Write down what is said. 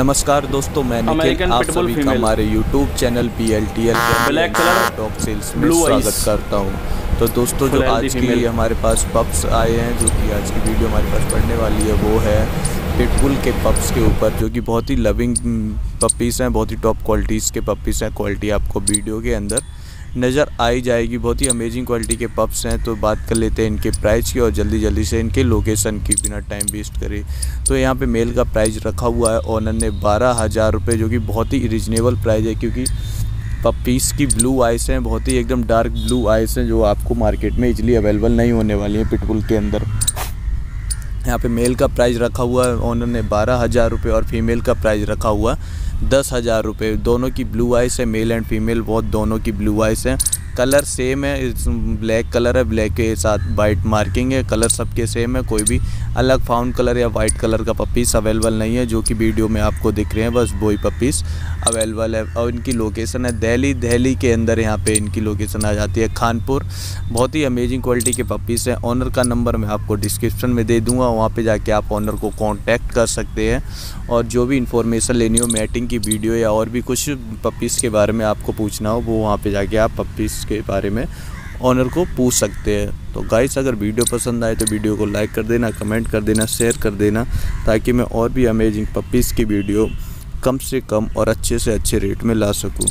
नमस्कार दोस्तों मैं निखिल आप सभी का हमारे YouTube channel P L T L black colour top sales में स्वागत करता हूँ। तो दोस्तों जो आज के लिए हमारे पास पप्स आए हैं जो कि आज की वीडियो हमारे पास पढ़ने वाली है वो है पिटबुल के पप्स के ऊपर जो कि बहुत ही लविंग पपीज़ हैं बहुत ही टॉप क्वालिटीज़ के पपीज़ हैं क्वालिटी आपको वीडियो के अंदर नज़र आई जाएगी। बहुत ही अमेजिंग क्वालिटी के पप्स हैं तो बात कर लेते हैं इनके प्राइस की और जल्दी जल्दी से इनके लोकेशन की बिना टाइम वेस्ट करे। तो यहाँ पे मेल का प्राइस रखा हुआ है ऑनर ने बारह हज़ार रुपये, जो कि बहुत ही रिजनेबल प्राइस है, क्योंकि पपीस की ब्लू आइस हैं, बहुत ही एकदम डार्क ब्लू आइस हैं, जो आपको मार्केट में इजली अवेलेबल नहीं होने वाली हैं पिटबुल के अंदर। यहाँ पे मेल का प्राइस रखा हुआ है ऑनर ने बारह हज़ार रुपये और फीमेल का प्राइस रखा हुआ दस हज़ार रुपये दोनों की ब्लू आइस है मेल एंड फीमेल बहुत दोनों की ब्लू आइस हैं। कलर सेम है ब्लैक कलर है ब्लैक के साथ वाइट मार्किंग है, कलर सबके सेम है, कोई भी अलग फाउंड कलर या वाइट कलर का पपीस अवेलेबल नहीं है, जो कि वीडियो में आपको दिख रहे हैं, बस वही पपीस अवेलेबल है। और इनकी लोकेशन है दिल्ली दिल्ली के अंदर यहाँ पे इनकी लोकेशन आ जाती है खानपुर। बहुत ही अमेजिंग क्वालिटी के पपीस हैं। ऑनर का नंबर मैं आपको डिस्क्रिप्शन में दे दूँगा, वहाँ पर जाके आप ऑनर को कॉन्टैक्ट कर सकते हैं। और जो भी इन्फॉर्मेशन लेनी हो मैटिंग की वीडियो या और भी कुछ पपीस के बारे में आपको पूछना हो, वो वहाँ पर जाके आप पपीस के बारे में ऑनर को पूछ सकते हैं। तो गाइस अगर वीडियो पसंद आए तो वीडियो को लाइक कर देना कमेंट कर देना शेयर कर देना, ताकि मैं और भी अमेजिंग पपीज़ की वीडियो कम से कम और अच्छे से अच्छे रेट में ला सकूँ।